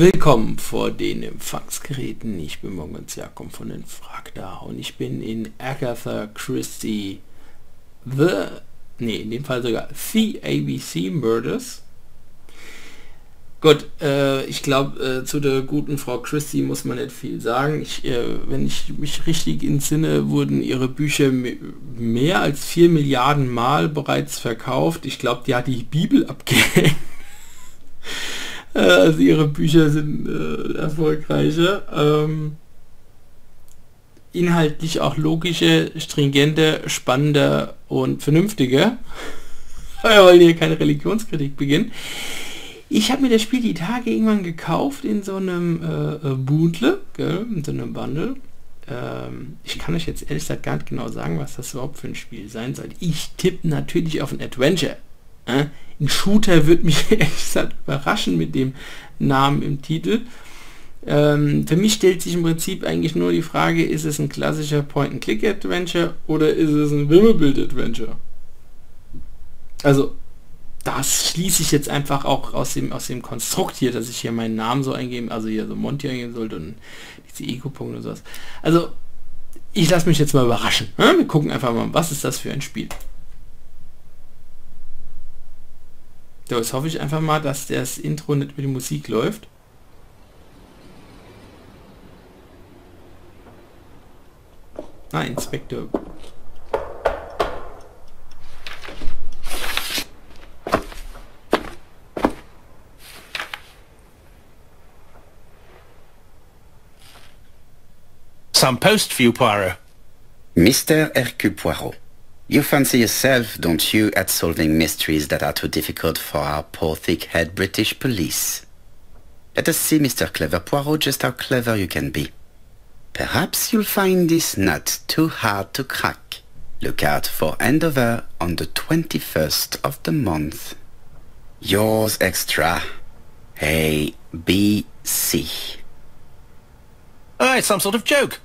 Willkommen vor den Empfangsgeräten. Ich bin Moritz Jakob von den Fragda und ich bin in Agatha Christie The, nee, in dem Fall sogar The ABC Murders. Gut, äh, ich glaube, äh, zu der guten Frau Christie muss man nicht viel sagen. Ich, äh, wenn ich mich richtig entsinne, wurden ihre Bücher mehr als vier Milliarden Mal bereits verkauft. Ich glaube, die hat die Bibel abgehängt. Äh, also ihre Bücher sind äh, erfolgreicher. Ähm, inhaltlich auch logische, stringente, spannende und vernünftige. Wir wollen hier keine Religionskritik beginnen. Ich habe mir das Spiel die Tage irgendwann gekauft in so einem äh, äh Bundle, gell, in so einem Bundle. Ähm, ich kann euch jetzt ehrlich gesagt gar nicht genau sagen, was das überhaupt für ein Spiel sein soll. Ich tippe natürlich auf ein Adventure. Äh? Ein Shooter wird mich ehrlich überraschen mit dem Namen im Titel. Ähm, für mich stellt sich im Prinzip eigentlich nur die Frage, ist es ein klassischer Point-and-Click-Adventure oder ist es ein Wimmelbild-Adventure? Also das schließe ich jetzt einfach auch aus dem aus dem Konstrukt hier, dass ich hier meinen Namen so eingeben, also hier so Monty eingeben sollte und diese Ego-Punkte und sowas. Also ich lasse mich jetzt mal überraschen. Ne? Wir gucken einfach mal, was ist das für ein Spiel. So, jetzt hoffe ich einfach mal, dass das Intro nicht mit der Musik läuft. Ah, Inspektor. Some post for you, Poirot. Mr. Hercule Poirot. You fancy yourself, don't you, at solving mysteries that are too difficult for our poor thick-head British police? Let us see, Mr. Clever Poirot, just how clever you can be. Perhaps you'll find this nut too hard to crack. Look out for Andover on the 21st of the month. Yours extra. A, B, C. Oh, it's some sort of joke.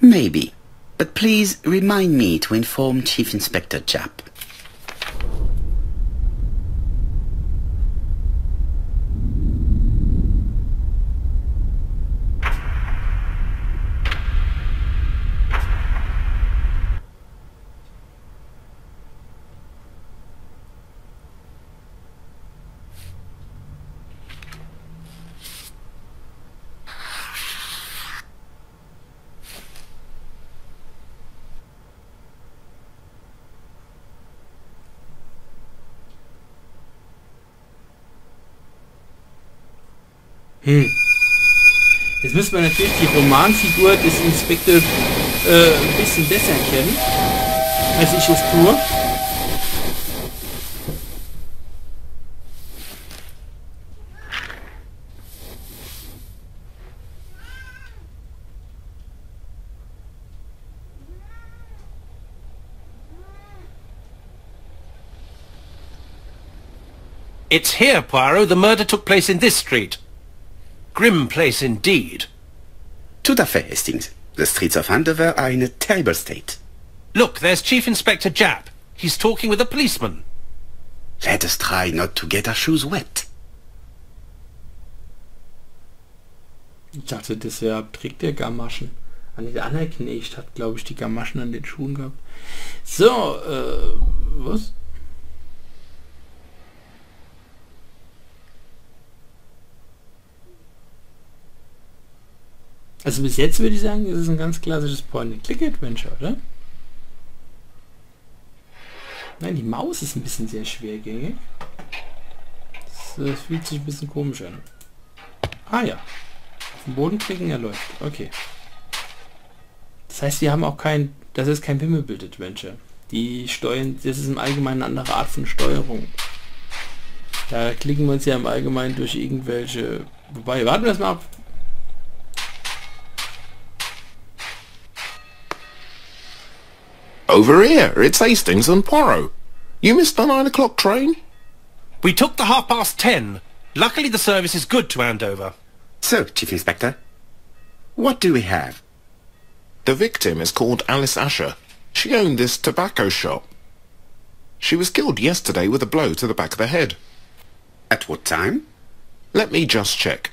Maybe. But please remind me to inform Chief Inspector Japp. Hm. Jetzt müssen wir natürlich die Romanfigur des äh, ein bisschen besser kennen, als ich es tue. It's here, Poirot. The murder took place in this street. Grim place indeed. Tout à fait, Hastings. The streets of Andover are in a terrible state. Look, there's Chief Inspector Japp. He's talking with a policeman. Let us try not to get our shoes wet. Ich dachte, das wäre Trick der Gamaschen. An der andere Knecht hat, glaube ich, die Gamaschen an den Schuhen gehabt. So, äh, was? Also bis jetzt würde ich sagen, es ist ein ganz klassisches Point-and-Click-Adventure, oder? Nein, die Maus ist ein bisschen sehr schwergängig. Das, das fühlt sich ein bisschen komisch an. Ah ja. Auf den Boden klicken, er läuft. Okay. Das heißt, wir haben auch kein... Das ist kein Wimmelbild-Adventure. Die steuern... Das ist im Allgemeinen eine andere Art von Steuerung. Da klicken wir uns ja im Allgemeinen durch irgendwelche... Wobei, warten wir das mal ab. Over here, it's Hastings and Poirot. You missed the nine o'clock train? We took the half past ten. Luckily the service is good to Andover. So, Chief Inspector, what do we have? The victim is called Alice Asher. She owned this tobacco shop. She was killed yesterday with a blow to the back of the head. At what time? Let me just check.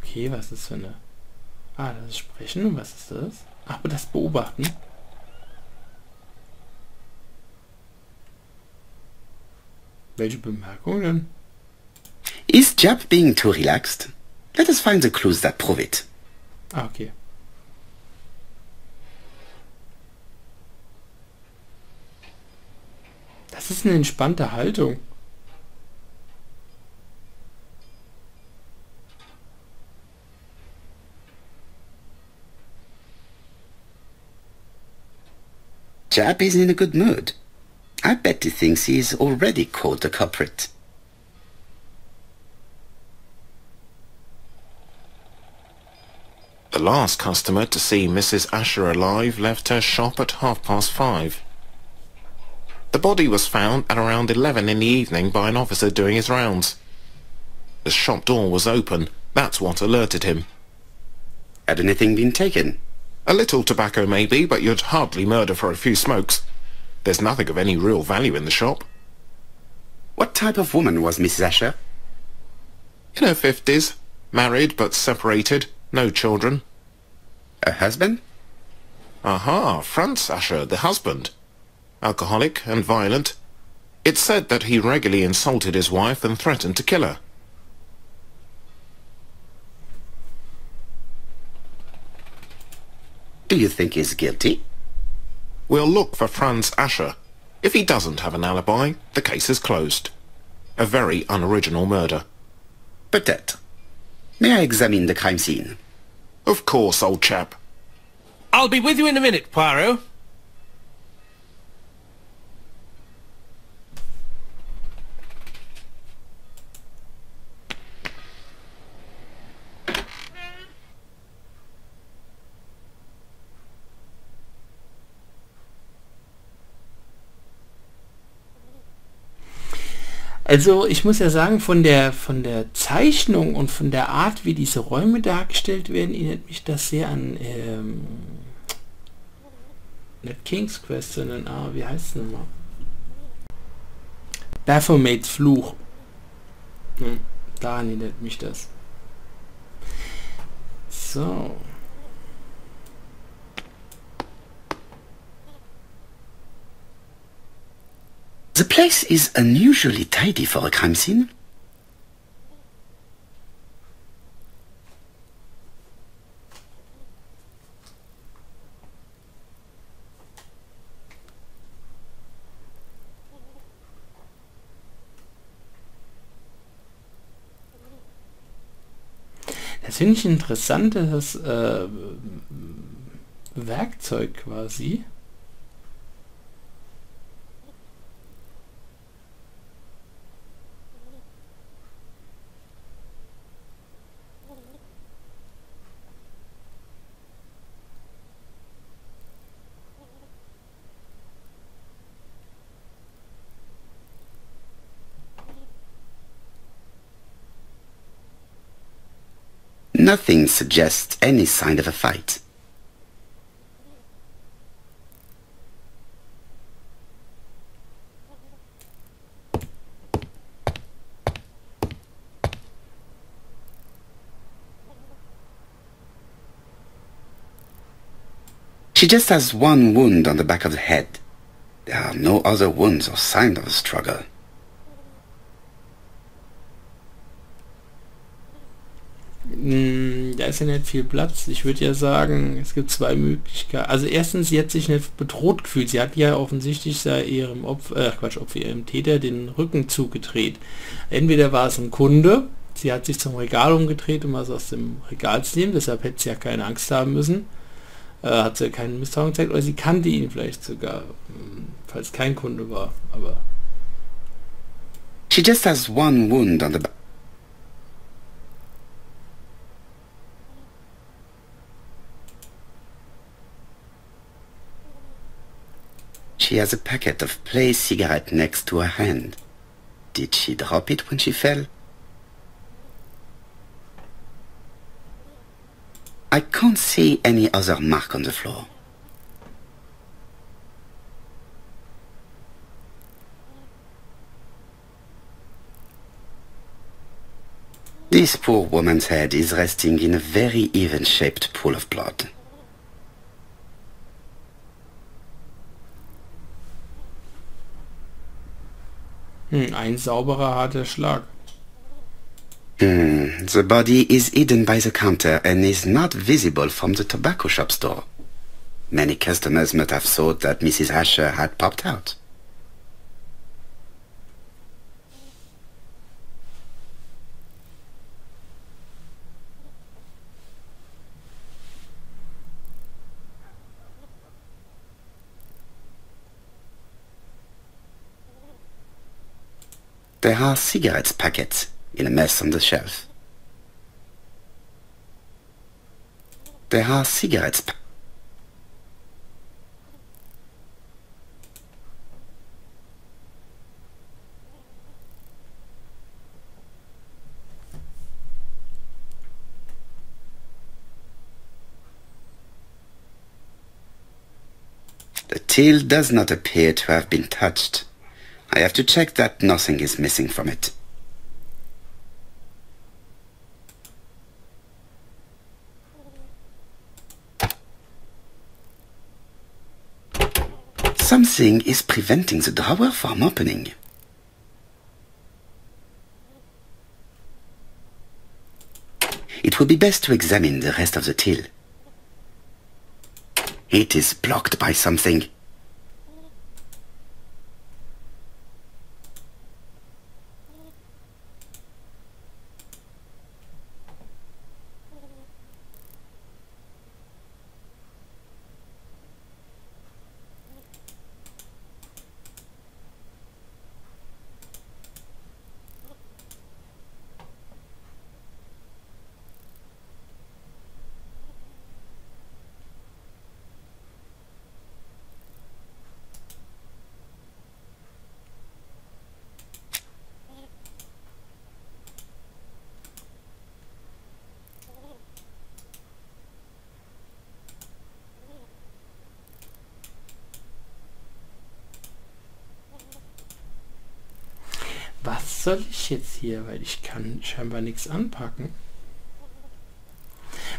Okay, was ist für eine... Ah, das ist Sprechen. Und was ist das? Ach, aber das Beobachten. Welche Bemerkung denn? Is Jap being too relaxed? Let us find the clues that prove it. Ah, okay. Das ist eine entspannte Haltung. Jap is in a good mood. I bet he thinks he is already caught the culprit. The last customer to see Mrs. Asher alive left her shop at half past five. The body was found at around 11 in the evening by an officer doing his rounds. The shop door was open. That's what alerted him. Had anything been taken? A little tobacco maybe, but you'd hardly murder for a few smokes. There's nothing of any real value in the shop. What type of woman was Mrs. Asher? In her fifties, married but separated, no children. A husband? Aha, Franz Asher, the husband. Alcoholic and violent. It's said that he regularly insulted his wife and threatened to kill her. Do you think he's guilty? We'll look for Franz Asher. If he doesn't have an alibi, the case is closed. A very unoriginal murder. Peut-être. May I examine the crime scene? Of course, old chap. I'll be with you in a minute, Poirot. Also ich muss ja sagen, von der von der Zeichnung und von der Art, wie diese Räume dargestellt werden, erinnert mich das sehr an ähm, nicht King's Quest, sondern ah, wie heißt es nochmal? Baphomets Fluch. Hm, daran erinnert mich das. So. The place is unusually tidy for a crime scene. Das finde ich ein interessantes äh, Werkzeug quasi. Nothing suggests any sign of a fight. She just has one wound on the back of the head. There are no other wounds or signs of a struggle. Da ist ja nicht viel Platz. Ich würde ja sagen, es gibt zwei Möglichkeiten. Also erstens, sie hat sich nicht bedroht gefühlt. Sie hat ja offensichtlich sei ihrem Opfer, äh, Quatsch, Opfer, ihrem Täter den Rücken zugedreht. Entweder war es ein Kunde, sie hat sich zum Regal umgedreht, um was aus dem Regal zu nehmen, deshalb hätte sie ja keine Angst haben müssen. Äh, hat sie keinen Misstrauen gezeigt, oder sie kannte ihn vielleicht sogar, mm, falls kein Kunde war. Aber She just has one wound on the back. She has a packet of play cigarette next to her hand. Did she drop it when she fell? I can't see any other mark on the floor. This poor woman's head is resting in a very even-shaped pool of blood. Hm, ein sauberer, harter Schlag. Hmm, the body is hidden by the counter and is not visible from the tobacco shop store. Many customers must have thought that Mrs. Asher had popped out. There are cigarettes packets in a mess on the shelf. There are cigarettes The till does not appear to have been touched. I have to check that nothing is missing from it. Something is preventing the drawer from opening. It would be best to examine the rest of the till. It is blocked by something. Was soll ich jetzt hier? Weil ich kann scheinbar nichts anpacken.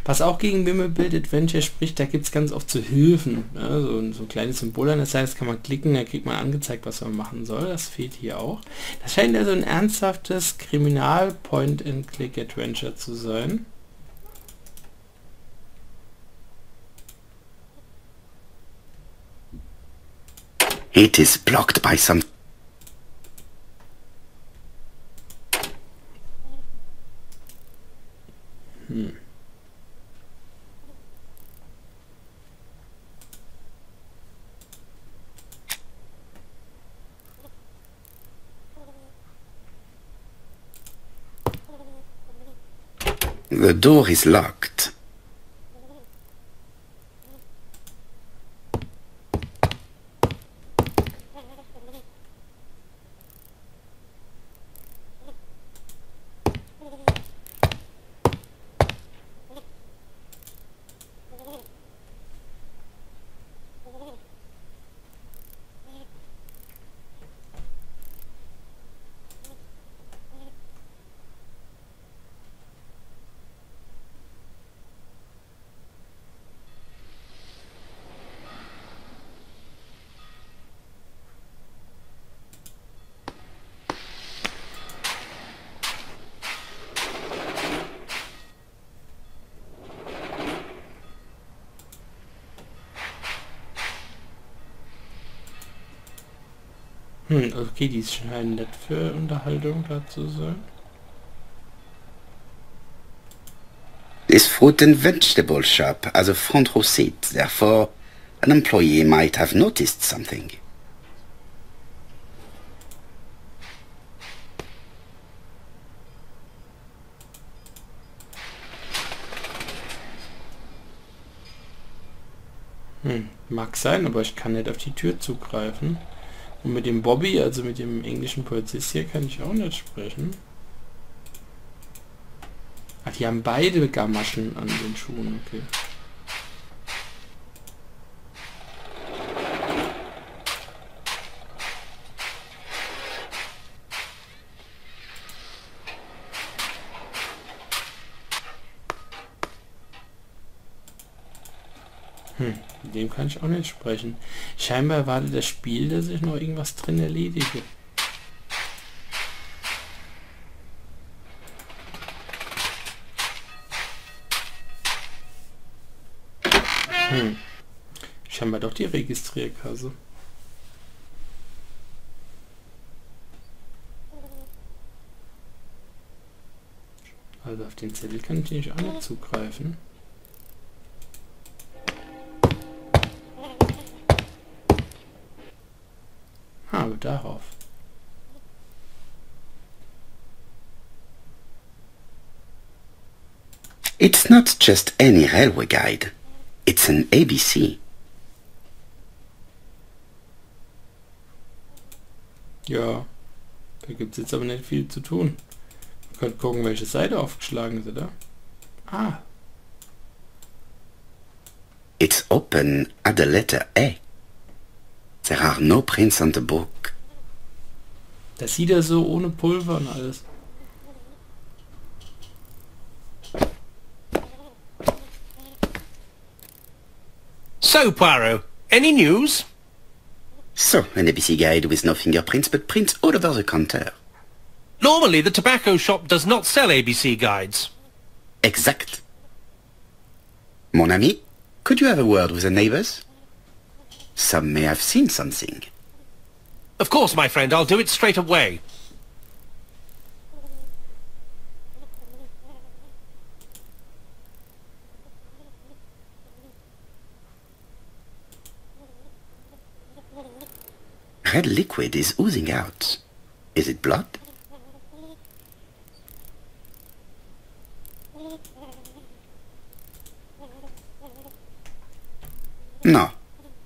Was auch gegen Wimmelbild Adventure spricht, da gibt es ganz oft so Hilfen. Ja, so, ein- so ein kleines Symbol an der Seite, das kann man klicken, da kriegt man angezeigt, was man machen soll. Das fehlt hier auch. Das scheint also ein ernsthaftes Kriminal-Point-and-Click-Adventure zu sein. It is blocked by some... The door is locked. Hm, okay, die scheinen nett für Unterhaltung da zu sein. This fruit and vegetable shop has a front row seat, therefore an employee might have noticed something. Hm, mag sein, aber ich kann nicht auf die Tür zugreifen. Und mit dem Bobby, also mit dem englischen Polizist hier, kann ich auch nicht sprechen. Ach, die haben beide Gamaschen an den Schuhen, okay. Hm, mit dem kann ich auch nicht sprechen. Scheinbar erwartet das Spiel, dass ich noch irgendwas drin erledige. Hm. Scheinbar doch die Registrierkasse. Also auf den Zettel kann ich nicht auch nicht zugreifen. Darauf. It's not just any railway guide. It's an ABC. Ja, da gibt es jetzt aber nicht viel zu tun. Wir können gucken, welche Seite aufgeschlagen ist, oder? Ah, It's open at the letter A. There are no prints on the book. Das sieht er so ohne Pulver und alles. So, Poirot, any news? So, an ABC guide with no fingerprints but prints all over the counter. Normally, the tobacco shop does not sell ABC guides. Exact. Mon ami, could you have a word with the neighbors? Some may have seen something. Of course, my friend, I'll do it straight away. Red liquid is oozing out. Is it blood? No,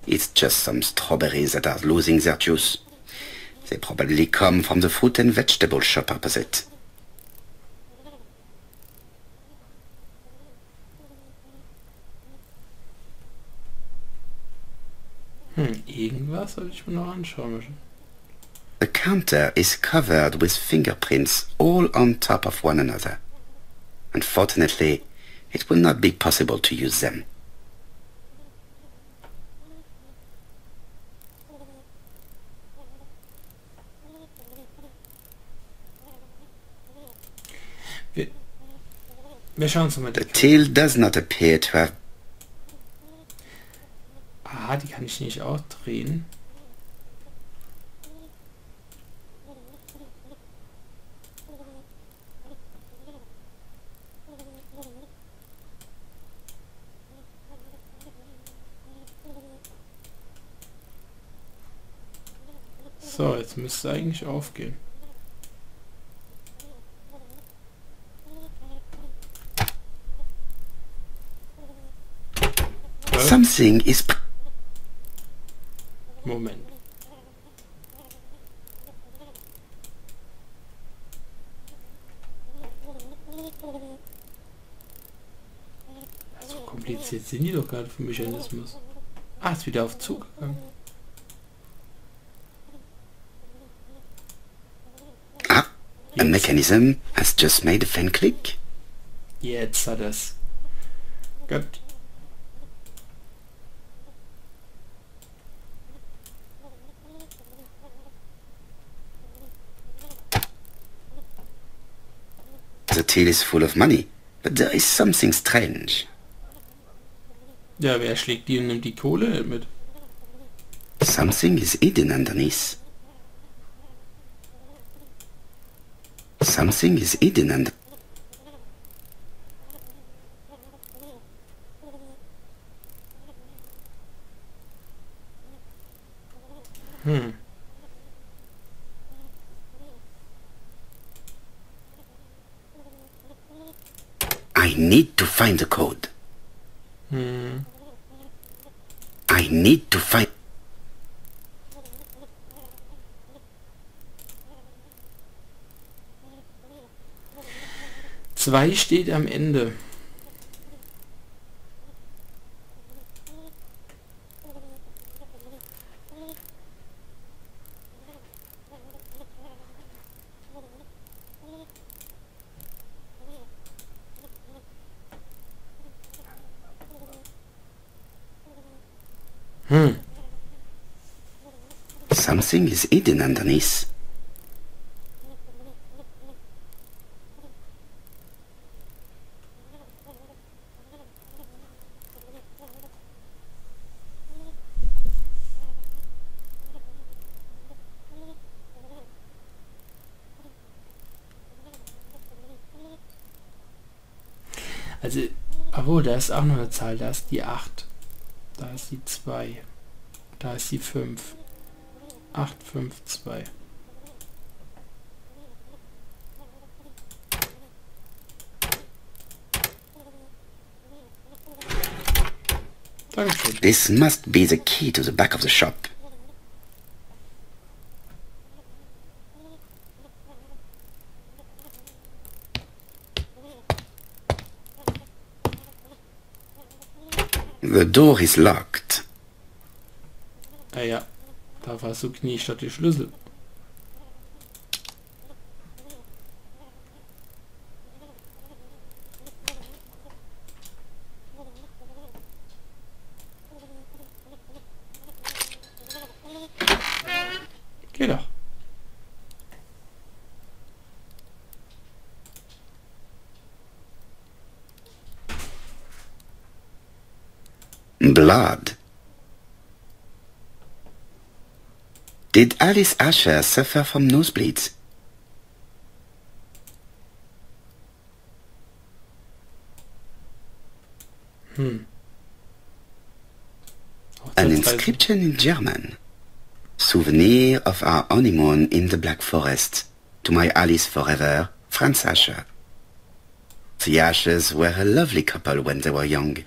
it's just some strawberries that are losing their juice. They probably come from the fruit and vegetable shop opposite. Hm, irgendwas soll ich mir noch anschauen müssen. The counter is covered with fingerprints all on top of one another. Unfortunately, it will not be possible to use them. Schauen uns mal The till does not appear to have Ah, die kann ich nicht ausdrehen. So, jetzt müsste eigentlich aufgehen. Something is Moment. So kompliziert sind die doch gerade für Mechanismus. Ah, ist wieder auf Zug gegangen. ah, a Jetzt, mechanism has just made a fan click. jetzt hat es. Gut. Till is full of money, but there is something strange. Ja, wer schlägt die und nimmt die Kohle mit? Something is hidden underneath. Something is hidden under. Find the code. Hm. I need to find. Zwei steht am Ende. Something is hidden underneath. Also, obwohl, da ist auch noch eine Zahl. Da ist die 8. Da ist die 2. Da ist die 5. 8, 5, 2. Dankeschön. This must be the key to the back of the shop. The door is locked. Da war so Knie statt die Schlüssel. Geh doch. Blood. Did Alice Asher suffer from nosebleeds? Hmm. An inscription in German. Souvenir of our honeymoon in the Black Forest. To my Alice forever, Franz Asher. The Ashers were a lovely couple when they were young.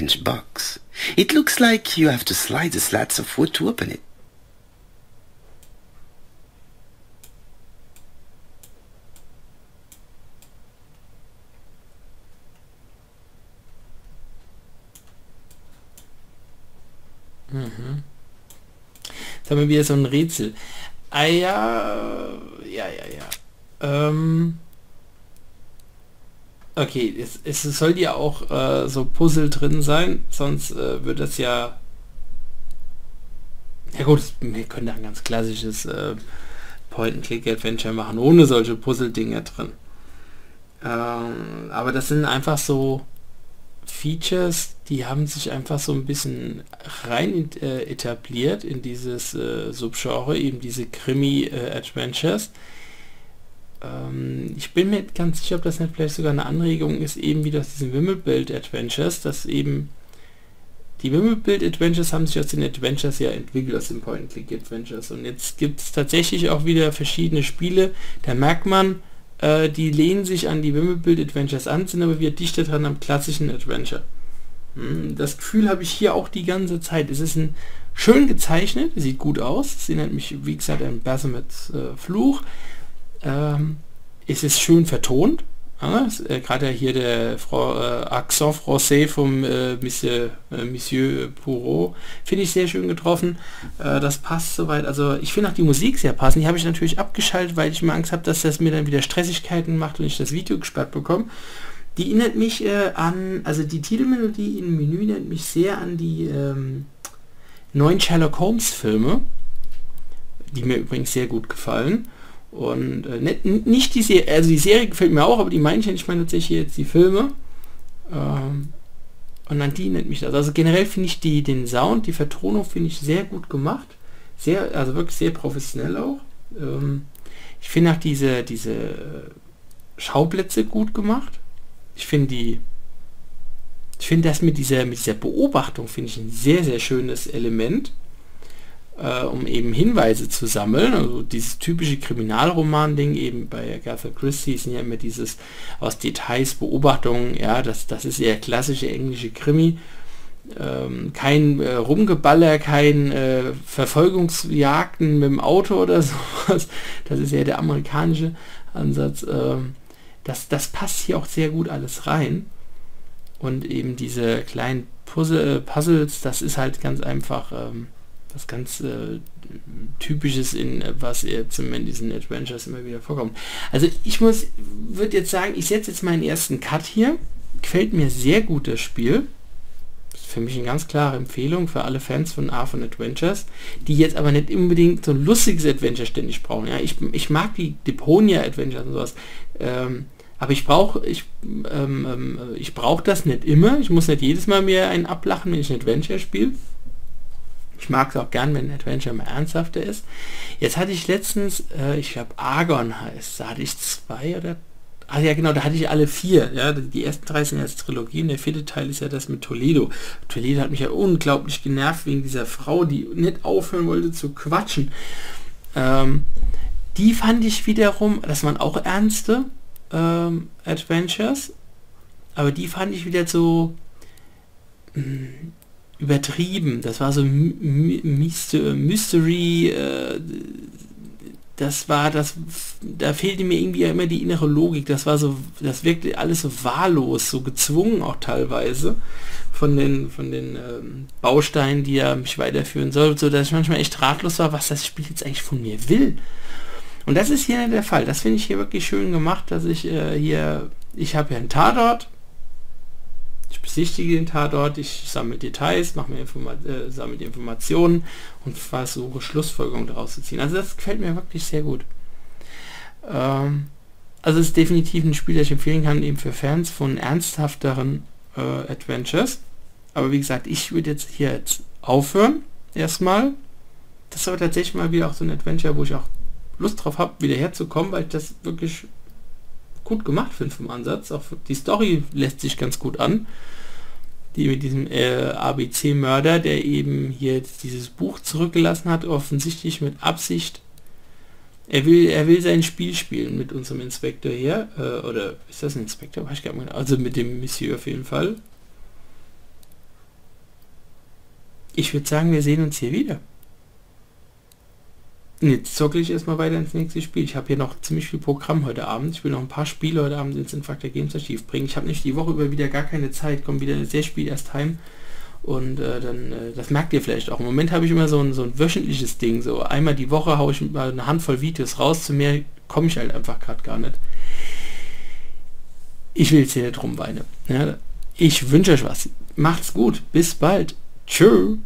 Strange box. It looks like you have to slide the slats of wood to open it. Jetzt haben wir wieder so ein Rätsel. Ah ja, ja, ja, ja. Ähm, okay, es, es soll ja auch äh, so Puzzle drin sein, sonst äh, wird das ja... Ja gut, wir können da ein ganz klassisches äh, Point-and-Click-Adventure machen, ohne solche Puzzle-Dinger drin. Ähm, aber das sind einfach so Features, die haben sich einfach so ein bisschen rein äh, etabliert in dieses äh, Subgenre, eben diese Krimi-Adventures. Ähm, ich bin mir ganz sicher, ob das nicht vielleicht sogar eine Anregung ist, eben wieder aus diesen Wimmelbild-Adventures, dass eben die Wimmelbild-Adventures haben sich aus den Adventures ja entwickelt, aus den Point-and-Click-Adventures. Und jetzt gibt es tatsächlich auch wieder verschiedene Spiele, da merkt man, äh, die lehnen sich an die Wimmelbild-Adventures an, sind aber wieder dichter dran am klassischen Adventure. Hm, Das Gefühl habe ich hier auch die ganze Zeit. Es ist ein schön gezeichnet, sieht gut aus. Es erinnert mich, wie gesagt, an Basemets äh, Fluch. Ähm, es ist schön vertont. Ja, äh, Gerade hier der Frau, äh, Accent Français vom äh, Monsieur, äh, Monsieur Poirot finde ich sehr schön getroffen. Äh, das passt soweit. Also ich finde auch die Musik sehr passend. Die habe ich natürlich abgeschaltet, weil ich mir Angst habe, dass das mir dann wieder Stressigkeiten macht und ich das Video gesperrt bekomme. Die erinnert mich äh, an, also die Titelmelodie im Menü erinnert mich sehr an die ähm, neuen Sherlock Holmes Filme, die mir übrigens sehr gut gefallen. Und äh, nicht, nicht die Serie, also die Serie gefällt mir auch, aber die meine ich ich meine tatsächlich jetzt die Filme. Ähm, und an die nennt mich das. Also generell finde ich die, den Sound, die Vertonung finde ich sehr gut gemacht. Sehr, also wirklich sehr professionell auch. Ähm, ich finde auch diese, diese äh, Schauplätze gut gemacht. Ich finde die, ich finde das mit dieser, mit dieser Beobachtung finde ich ein sehr, sehr schönes Element äh, um eben Hinweise zu sammeln. Also dieses typische Kriminalroman-Ding eben bei Agatha Christie sind ja immer dieses aus Details Beobachtungen, ja, das, das ist eher klassische englische Krimi. Ähm, kein äh, Rumgeballer, kein äh, Verfolgungsjagden mit dem Auto oder sowas. Das ist ja der amerikanische Ansatz. Ähm, das, das passt hier auch sehr gut alles rein. Und eben diese kleinen Puzzle, äh, Puzzles, das ist halt ganz einfach ähm, was ganz äh, typisches in was jetzt in diesen Adventures immer wieder vorkommt. Also ich muss, würde jetzt sagen, ich setze jetzt meinen ersten Cut hier. Gefällt mir sehr gut das Spiel. Ist für mich eine ganz klare Empfehlung für alle Fans von Arthur Adventures, die jetzt aber nicht unbedingt so ein lustiges Adventure ständig brauchen. Ja, ich, ich mag die Deponia Adventures und sowas. Ähm, aber ich brauche ich, ähm, ähm, ich brauche das nicht immer. Ich muss nicht jedes Mal mir einen ablachen, wenn ich ein Adventure spiele. Ich mag es auch gern, wenn Adventure mal ernsthafter ist. Jetzt hatte ich letztens, äh, ich glaube Argon heißt, da hatte ich zwei oder Ah ja genau, da hatte ich alle vier. Ja, die ersten drei sind jetzt Trilogien. Der vierte Teil ist ja das mit Toledo. Toledo hat mich ja unglaublich genervt wegen dieser Frau, die nicht aufhören wollte zu quatschen. Ähm, die fand ich wiederum, das waren auch ernste ähm, Adventures, aber die fand ich wieder so mh, hm, übertrieben. Das war so Mystery, äh, das war das, da fehlte mir irgendwie immer die innere Logik. Das war so, das wirkte alles so wahllos, so gezwungen auch teilweise von den von den ähm, Bausteinen, die er mich weiterführen soll, so dass ich manchmal echt ratlos war, was das Spiel jetzt eigentlich von mir will. Und das ist hier der Fall. Das finde ich hier wirklich schön gemacht, dass ich äh, hier, ich habe hier einen Tatort, ich besichtige den Tatort, ich sammle Details, mache mir Informa äh, sammle Informationen und versuche Schlussfolgerungen daraus zu ziehen. Also das gefällt mir wirklich sehr gut. Ähm, also es ist definitiv ein Spiel, das ich empfehlen kann, eben für Fans von ernsthafteren äh, Adventures. Aber wie gesagt, ich würde jetzt hier jetzt aufhören, erstmal. Das aber tatsächlich mal wieder auch so ein Adventure, wo ich auch Lust drauf habe, wieder herzukommen, weil ich das wirklich gut gemacht finde vom Ansatz. Auch die Story lässt sich ganz gut an. Die mit diesem äh, ABC-Mörder, der eben hier dieses Buch zurückgelassen hat, offensichtlich mit Absicht. Er will, er will sein Spiel spielen mit unserem Inspektor hier. Äh, oder ist das ein Inspektor? Weiß ich gar nicht. Also mit dem Monsieur auf jeden Fall. Ich würde sagen, wir sehen uns hier wieder. Jetzt zocke ich erstmal weiter ins nächste Spiel. Ich habe hier noch ziemlich viel Programm heute Abend. Ich will noch ein paar Spiele heute Abend ins Infaktor Games Archiv bringen. Ich habe nicht die Woche über wieder gar keine Zeit, komme wieder sehr spät erst heim. Und äh, dann, äh, das merkt ihr vielleicht auch. Im Moment habe ich immer so ein, so ein wöchentliches Ding. So einmal die Woche haue ich mal eine Handvoll Videos raus. Zu mehr komme ich halt einfach gerade gar nicht. Ich will jetzt hier nicht rumweinen. Ja, ich wünsche euch was. Macht's gut. Bis bald. Tschüss.